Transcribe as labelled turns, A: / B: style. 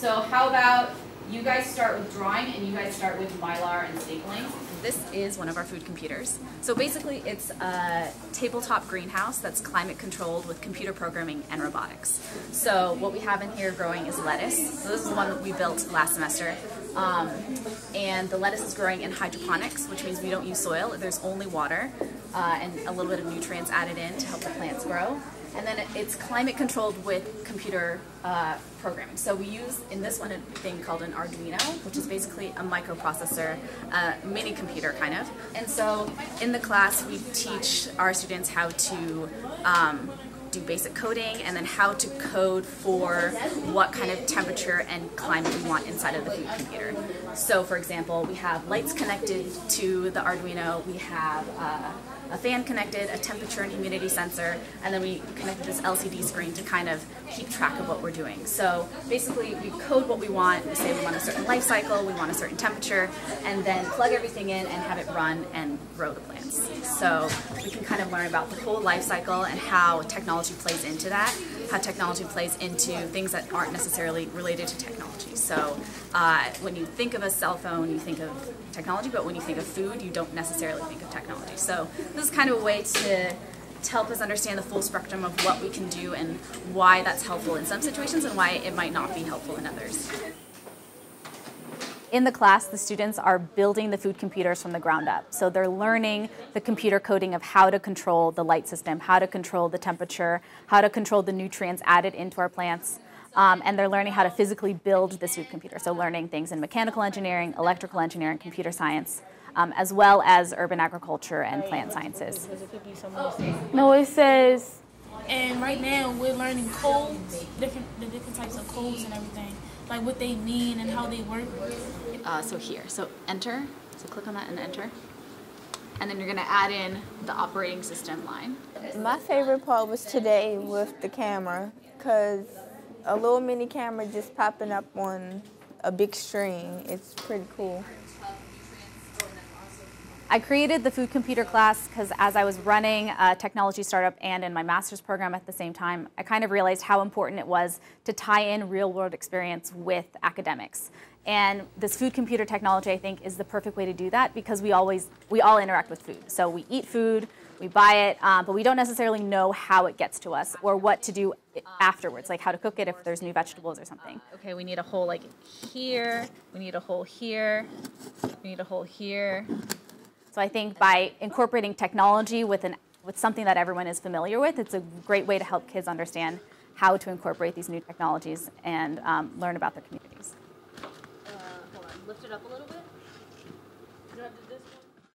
A: So how about you guys start with drawing and you guys start with Mylar and stapling. This is one of our food computers. So basically it's a tabletop greenhouse that's climate controlled with computer programming and robotics. So what we have in here growing is lettuce. So this is the one that we built last semester. Um, and the lettuce is growing in hydroponics, which means we don't use soil. There's only water uh, and a little bit of nutrients added in to help the plants grow. And then it's climate controlled with computer uh, programming. So we use in this one a thing called an Arduino, which is basically a microprocessor, a mini computer kind of. And so in the class we teach our students how to um, do basic coding and then how to code for what kind of temperature and climate we want inside of the food computer. So for example, we have lights connected to the Arduino, we have uh, a fan connected, a temperature and humidity sensor, and then we connected this LCD screen to kind of keep track of what we're doing. So basically we code what we want, we say we want a certain life cycle, we want a certain temperature, and then plug everything in and have it run and grow the plants. So we can kind of learn about the whole life cycle and how technology plays into that, how technology plays into things that aren't necessarily related to technology. So uh, when you think of a cell phone, you think of technology, but when you think of food, you don't necessarily think of technology. So this is kind of a way to to help us understand the full spectrum of what we can do and why that's helpful in some situations and why it might not be helpful in others. In the class, the students are building the food computers from the ground up. So they're learning the computer coding of how to control the light system, how to control the temperature, how to control the nutrients added into our plants, um, and they're learning how to physically build the food computer. So learning things in mechanical engineering, electrical engineering, computer science, um, as well as urban agriculture and plant sciences.
B: No, it says, and right now we're learning codes, different the different types of codes and everything, like what they mean and how they work.
A: Uh, so here, so enter, so click on that and enter. And then you're gonna add in the operating system line.
C: My favorite part was today with the camera, because a little mini camera just popping up on a big screen. It's pretty cool.
A: I created the food computer class because as I was running a technology startup and in my master's program at the same time, I kind of realized how important it was to tie in real world experience with academics. And this food computer technology, I think, is the perfect way to do that because we always, we all interact with food. So we eat food, we buy it, um, but we don't necessarily know how it gets to us or what to do afterwards, like how to cook it if there's new vegetables or something. Uh, okay, we need a hole like here, we need a hole here, we need a hole here. So I think by incorporating technology with, an, with something that everyone is familiar with, it's a great way to help kids understand how to incorporate these new technologies and um, learn about their communities. Uh, hold on, lift it up a little bit.